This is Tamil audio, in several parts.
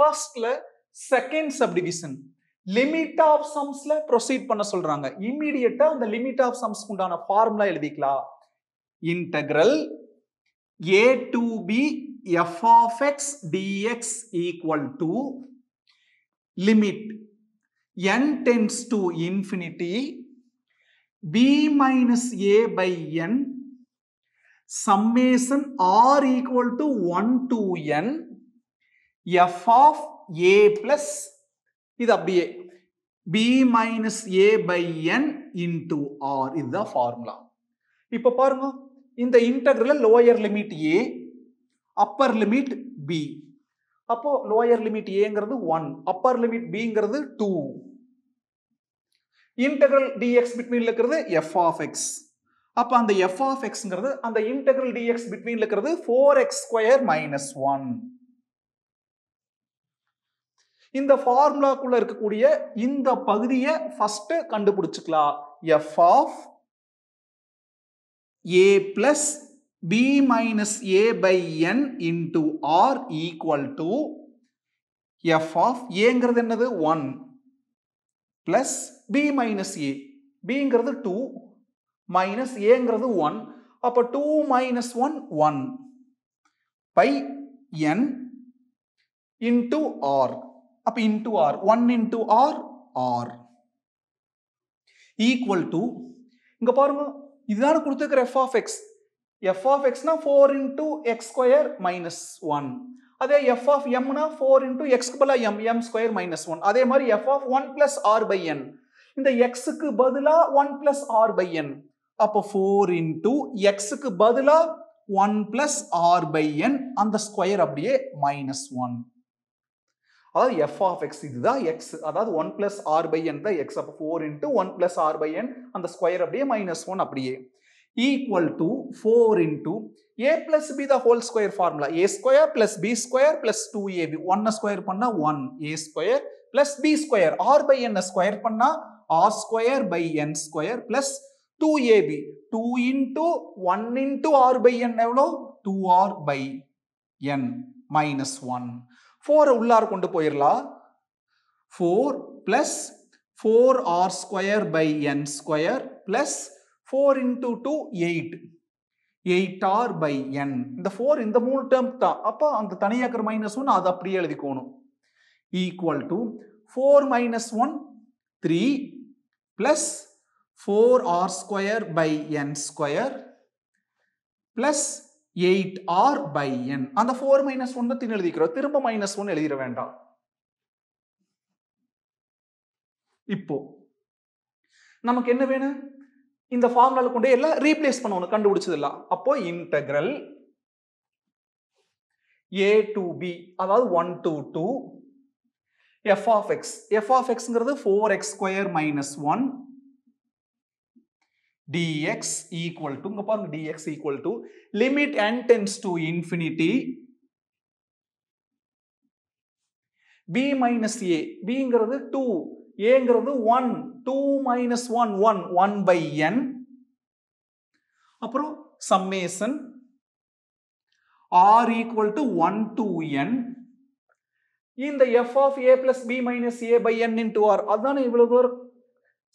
ஃபர்ஸ்ட்ல செகண்ட் சப்டிவிஷன் லிமிட் ஆஃப் சம்ஸ்ல ப்ரொசீட் பண்ண சொல்றாங்க. இம்மீடியட்டா அந்த லிமிட் ஆஃப் சம்ஸ்க்கு உண்டான ஃபார்முலா எழுதிக்கலாம். Integral a to b f of x d x equal to limit n tends to infinity. B minus a by n. Summation r equal to 1 to n. F of a plus இது அப்படியே. B minus a by n into r. இதுதான் ஃபார்முலா இப்போ பாருங்க இந்த integral lower limit a upper limit b அப்போ லோயர் லிமிட் ஏங்கிறது ஒன் அப்பர் லிமிட் பிங்கிறது டூ இன்டெகிரல் டிஎக்ஸ் பிட்வீன்ல இருக்கிறது எஃப் ஆஃப் எக்ஸ் அப்ப அந்த எஃப் ஆஃப் எக்ஸ்ங்கிறது அந்த இன்டெகிரல் டிஎக்ஸ் பிட்வீன்ல இருக்கிறது four x square minus one இந்த ஃபார்முலாக்குள்ள இருக்கக்கூடிய இந்த பகுதியை first கண்டுபிடிச்சிக்கலாம். F of a plus b minus a by n into r equal to f of ஏங்கிறது என்னது? One plus b minus a பிங்கிறது டூ மைனஸ் ஏங்கிறது ஒன் அப்போ two minus one one by n into r அப்ப into r one into r r equal to இங்க பாருங்க இதுதான் கொடுத்துருக்கிற f of x f of எக்ஸ்னா four into x square minus one அதே எஃப் ஆஃப் எம்னா ஃபோர் இன்டூ எக்ஸ்க்கு பதிலாக m m square minus one அதே மாதிரி f of one plus r by n இந்த எக்ஸுக்கு பதிலாக one plus r by n அப்போ ஃபோர் இன்டூ எக்ஸுக்கு பதிலாக one plus r by n அந்த ஸ்கொயர் அப்படியே மைனஸ் ஒன் அதாவது எஃப் ஆஃப் எக்ஸ் இதுதான் எக்ஸ் அதாவது one plus r by n தான் எக்ஸ் அப்போ four into one plus r by n அந்த ஸ்கொயர் அப்படியே மைனஸ் ஒன் அப்படியே equal to four into a plus b the whole square formula a square plus b square plus two a b ஒன்னை ஸ்கொயர் பண்ணால் one a square plus b square r by என்ன ஸ்கொயர் பண்ணால் r square by n square plus two a b two into one into r by n எவ்வளோ two r by n minus one ஃபோரை உள்ளார் கொண்டு போயிடலாம் four plus four r square by n square plus four into two eight eight r by n இந்த ஃபோர் இந்த மூணு டேர்ம் தான் அப்போ அந்த தனியாக்கிற மைனஸ் ஒன் அதை அப்படியே எழுதிக்கணும். Equal to four minus one three plus four r square by n square plus eight r by n அந்த ஃபோர் மைனஸ் ஒன் தின்னு எழுதிக்கிறோம். திரும்ப மைனஸ் ஒன் எழுதிட வேண்டாம். இப்போ நமக்கு என்ன வேணும்? இந்த ஃபார்முலால கொண்டு எல்லாம் ரீப்ளேஸ் பண்ணணும். கண்டுபிடிச்சதெல்லாம். அப்போ இன்டெக்ரல் ஏ டு பி அதாவது one to two f of x f of எக்ஸ்ங்கிறது four x square minus one dx equal to இங்க பாருங்க dx equal to limit n tends to infinity b minus a b bங்கிறது 2 a aங்கிறது 1 2 minus 1 1 1 by n அப்புறம் summation r equal to 1 to n இந்த f of a plus b minus a by n into r அதானே இவ்வளவு தூரம்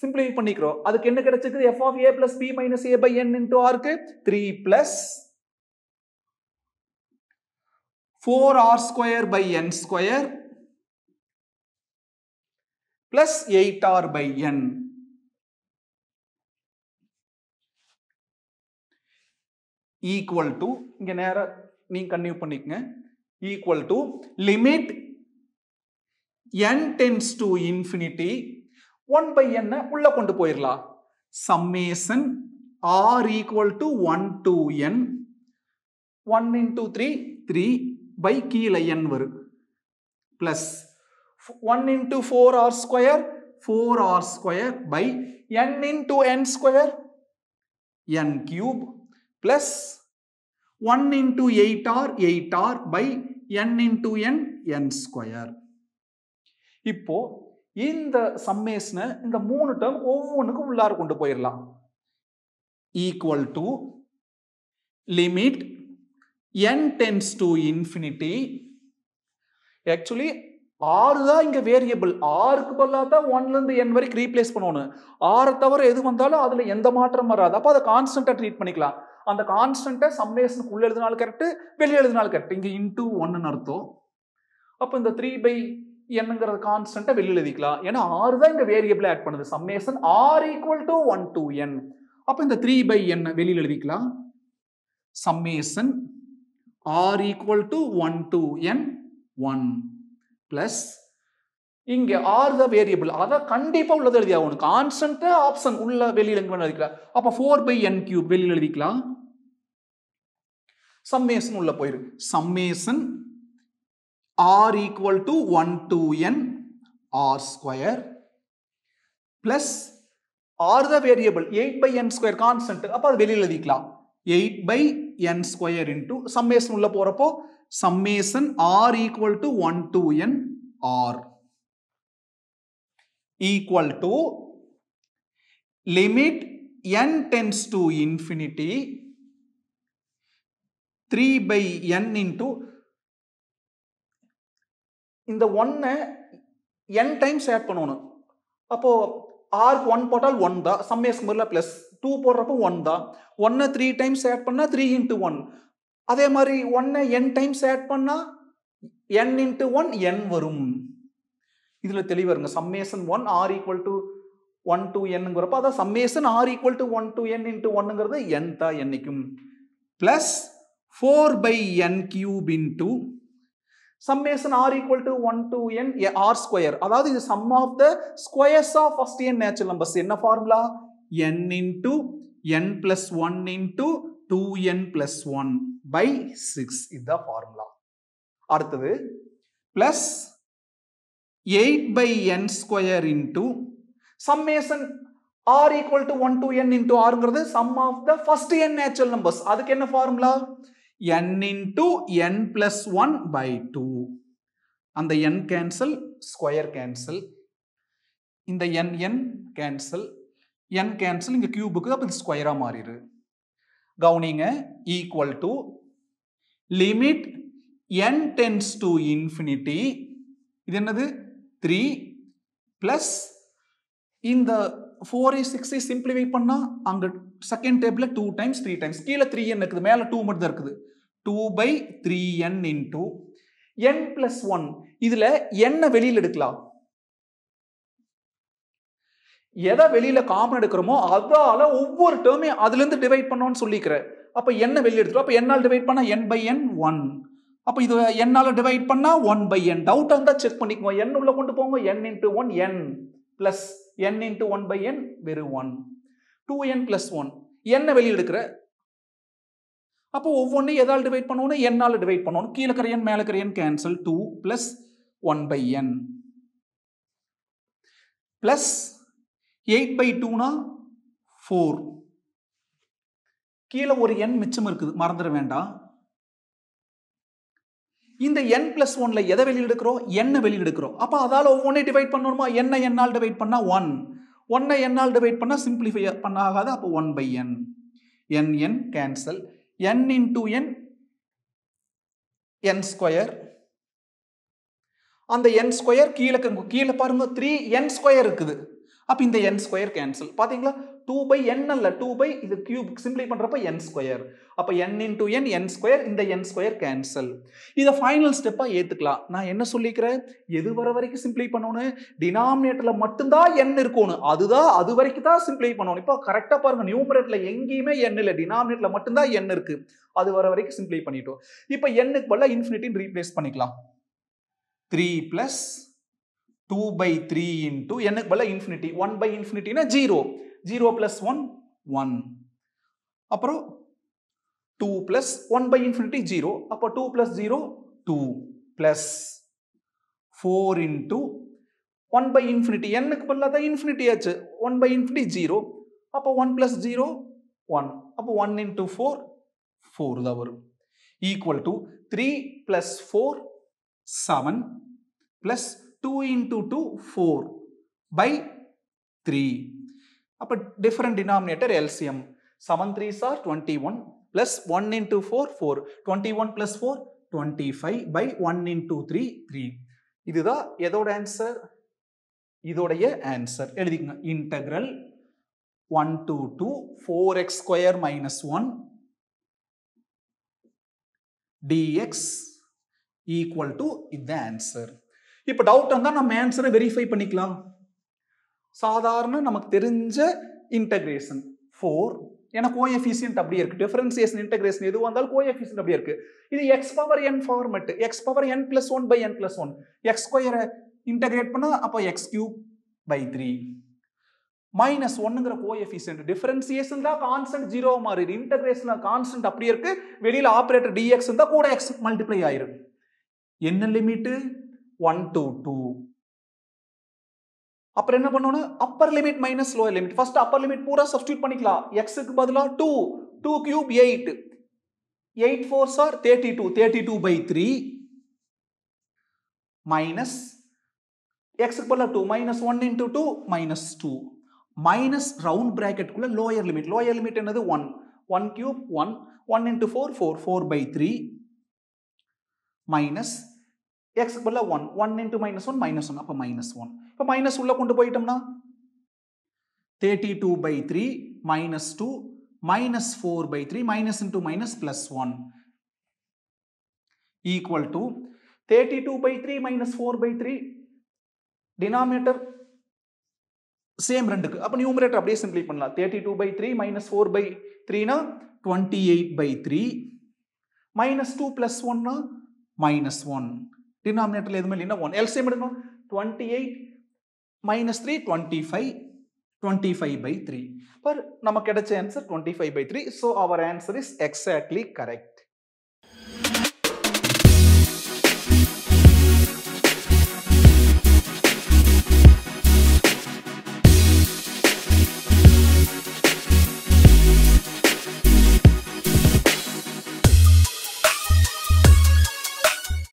சிம்பிளை பண்ணிக்கிறோம் அதுக்கு என்ன கிடைச்சிருக்கு f of a plus b minus a by n into arch three plus four r square by n square plus eight r by n equal to இங்கே நேராக நீங்க கன்யூ பண்ணிக்கங்க equal to limit n tends to infinity one by என்ன உள்ள கொண்டு போயிடலாம் summation r equal to one to n one into three three by கீழே என் வரும் plus one into four r square four r square by n into n square n cube plus one into eight r eight r by n into n n square இப்போது இந்த சம்மேஷனை இந்த மூணு டேர்ம் ஒவ்வொன்றுக்கும் உள்ளார கொண்டு போயிடலாம் equal to limit n tends to infinity actually ஆறு தான் இங்கே வேரியபிள் ஆறுக்கு பதிலாக தான் ஒன்லேருந்து என் வரைக்கும் ரீப்ளேஸ் பண்ணணும். ஆறை தவிர எது வந்தாலும் அதில் எந்த மாற்றம் வராது. அப்போ அதை கான்ஸ்டண்ட்டாக ட்ரீட் பண்ணிக்கலாம். அந்த கான்ஸ்டண்ட்டை சம்மேஷனுக்கு உள்ள எழுதினாலும் கரெக்ட் வெளியே எழுதினாலும் கரெக்ட் இன் இன்டூ ஒன்னு அர்த்தம். அப்போ இந்த த்ரீ பை என்னங்கிறத கான்ஸ்டண்ட்டை வெளியில் எழுதிக்கலாம். ஏன்னா ஆறு தான் இங்கே வேரியபிள் ஆட் பண்ணுது. Summation r equal to one to n அப்போ இந்த த்ரீ பை என் வெளியில் எழுதிக்கலாம். Summation r equal to one to n one plus இங்கே ஆர் த வேரியபிள் அதை கண்டிப்பாக உள்ளது எழுதி ஆகணும் கான்ஸ்டன்ட்டு ஆப்ஷன் உள்ள வெளியில் எங்கே வேணா எழுதிக்கலாம். அப்போ ஃபோர் பை என் கியூப் வெளியில் எழுதிக்கலாம். சம்மேஷன் உள்ள போயிரு. Summation r equal to one to n r square plus r the variable eight by n square constant அப்போ அது வெளியில் எழுதிக்கலாம். Eight by n square into summation உள்ள போறப்போ summation r equal to one to n r equal to limit n tends to infinity 3 by n into இந்த ஒன்னை என் டைம்ஸ் ஆட் பண்ணணும். அப்போது ஆர்க்கு ஒன் போட்டால் ஒன் தான். சம்மேஸ் முதல்ல ப்ளஸ் டூ போடுறப்போ ஒன் தான். ஒன்னை த்ரீ டைம்ஸ் ஆட் பண்ணால் த்ரீ இன்ட்டு ஒன் அதே மாதிரி ஒன்னை என் டைம்ஸ் ஆட் பண்ணால் என் இன்ட்டு ஒன் என் வரும். இதில் தெளிவாருங்க summation one r equal to one to என்னங்கிறப்ப அதான் summation r equal to one to n into ஒன்னுங்கிறது n தான் என்னைக்கும். Plus four by n cube into summation r equal to one to n r square அதாவது இது sum of the squares of first n natural numbers என்ன formula n into n plus one into two n plus one by six இதுதான் ஃபார்முலா அடுத்தது plus eight by n square into summation r equal to one to n into ஆருங்கிறது sum of the first n natural numbers அதுக்கு என்ன formula n into n plus 1 by 2 அந்த n கேன்சல் ஸ்கொயர் கேன்சல் இந்த n n cancel n cancel இங்க கியூபுக்கு அப்ப இது ஸ்கொயரா மாறிடு. கவுனிங்க equal to limit n tends to infinity. இது என்னது? த்ரீ ப்ளஸ் இந்த ஃபோர் ஏ சிக்ஸ் ஏ சிம்பிளிஃபை பண்ணால் அங்கே செகண்ட் டேபிளில் டூ டைம்ஸ் த்ரீ டைம்ஸ் கீழே த்ரீ என் இருக்குது மேலே டூ மட்டும் தான் இருக்குது. Two by three n into n plus one இதில் என்ன வெளியில் எடுக்கலாம். எதை வெளியில் காமன் எடுக்கிறோமோ அதால் ஒவ்வொரு டேர்மையும் அதுலேருந்து டிவைட் பண்ணோம்னு சொல்லிக்கிறேன் அப்போ என்ன வெளியே எடுத்துரும் அப்போ என்னால் டிவைட் பண்ணால் என் பை என் ஒன் அப்போ இது என்னால் டிவைட் பண்ணால் ஒன் பை என் டவுட்டாக இருந்தால் செக் பண்ணிக்குவோம் என் உள்ள கொண்டு போங்க. N into one n plus n into one by n வெறும் one two n plus one என்ன வெளியெடுக்கிற அப்போ ஒவ்வொன்றையும் எதால் டிவைட் பண்ணணும் என்னால் டிவைட் பண்ணணும் கீழே இருக்கிற என் மேலே இருக்கிற n cancel two plus one by n plus eight by டூனா ஃபோர் கீழே ஒரு எண் மிச்சம் இருக்குது. மறந்துட வேண்டாம். இந்த n பிளஸ் ஒன்ல எதை வெளியெடுக்கிறோம்? என்ன வெளியில் அப்போ அதால் ஒவ்வொன்றே டிவைட் பண்ணணுமா? என்ன என்னால் டிவைட் பண்ணா ஒன் ஒன்னை என்னால் டிவைட் பண்ணா சிம்பிளிஃபை பண்ண ஆகாது அப்போ one by n n n cancel n into n n square அந்த என் ஸ்கொயர் கீழே கீழே பாருங்க த்ரீ என் ஸ்கொயர் இருக்குது. அப்போ இந்த என் ஸ்கொயர் கேன்சல் பார்த்தீங்களா டூ பை என் அல்ல டூ பை இது கியூப் சிம்பிளை பண்ணுறப்ப என் ஸ்கொயர் அப்போ n into n n square இந்த என் ஸ்கொயர் கேன்சல் இதை ஃபைனல் ஸ்டெப்பாக ஏற்றுக்கலாம் நான் என்ன சொல்லிக்கிறேன்? எது வர வரைக்கும் சிம்பிளை பண்ணணும்? டினாமினேட்டரில் மட்டும்தான் என் இருக்கணும். அதுதான் அது வரைக்கும் தான் சிம்பிளை பண்ணணும். இப்போ கரெக்டாக பாருங்கள் நியூமரேட்டில் எங்கேயுமே என் இல்லை. டினாமினேட்டில் மட்டும்தான் என் இருக்குது அது வர வரைக்கும் சிம்பிளை பண்ணிட்டோம். இப்போ எண்ணுக்கு பதிலாக இன்ஃபினிட்டின்னு ரீப்ளேஸ் பண்ணிக்கலாம். Three plus two by three into எனக்கு பல infinity one by இன்ஃபினிட்டினா zero zero plus one one அப்புறம் two plus one by infinity zero அப்போ two plus zero two plus four into one by infinity என்னுக்கு பதிலாக தான் இன்ஃபினிட்டி ஆச்சு. ஒன் பை இன்ஃபினிட்டி ஜீரோ அப்போ ஒன் ப்ளஸ் ஜீரோ ஒன் அப்போ ஒன் இன்டூ ஃபோர் ஃபோர் தான் வரும். Equal to three plus four seven plus two into two four by three அப்போ different denominator LCM seven three sir twenty one plus one into four four twenty one plus four twenty five by one into three three இதுதான் எதோட ஆன்சர் இதோடைய answer எழுதிக்கங்க. Integral one two two four x square minus one dx equal to இந்த ஆன்சர் இப்போ டவுட் இருந்தால் நம்ம ஆன்சரை வெரிஃபை பண்ணிக்கலாம். சாதாரண நமக்கு தெரிஞ்ச இன்டகிரேஷன் ஃபோர் ஏன்னா கோஎஃபிஷியன்ட் அப்படியே இருக்கு. டிஃபரன்சியேஷன் இன்டகிரேஷன் எதுவாக இருந்தாலும் கோஎஃபிசியன்ட் அப்படியே இருக்கு. இது x power n format x power n plus one by n plus one x ஸ்கொயரை இன்டகிரேட் பண்ணால் அப்போ x cube by three minus ஒன்னுங்கிற coefficient differentiation தான் கான்ஸ்டன்ட் ஜீரோ மாறிடு இன்டகிரேஷன் கான்ஸ்டன்ட் அப்படியே இருக்கு. வெளியில் ஆப்ரேட்டர் டிஎக்ஸ் இருந்தால் கூட எக்ஸ் மல்டிப்ளை ஆயிரும். என்ன லிமிட்டு ஒன் டு டூ அப்புறம் என்ன பண்ணணும் upper limit minus lower limit first upper limit பூரா சப்ஸ்டியூட் பண்ணிக்கலாம். எக்ஸுக்கு பதிலாக two two cube eight eight four sir thirty two thirty two by three minus எக்ஸுக்கு பதிலாக two minus one into two minus two minus round ப்ராக்கெட்டுக்குள்ள lower limit lower limit என்னது? One one cube one one into four four four by three minus எக்ஸ்க்கு பதிலாக one one into minus one minus one அப்போ மைனஸ் ஒன் இப்போ மைனஸ் உள்ள கொண்டு போயிட்டோம்னா? Thirty two by three minus two minus four by three minus into minus plus one equal to thirty two by three minus four by three denominator same ரெண்டுக்கு. அப்போ நியூமரேட்டர் அப்படியே சிம்பிளி பண்ணலாம். Thirty two by three minus four by த்ரீனா twenty eight by three minus two plus ஒன்னா மைனஸ் ஒன் டினாமினேட்டர்ல எதுவுமே இல்லைன்னா ஒன் எல்சிஎம் எடுக்கணும்? Twenty eight minus three twenty five twenty five by three per நமக்கு கிடைச்ச answer twenty five by three so our answer is exactly correct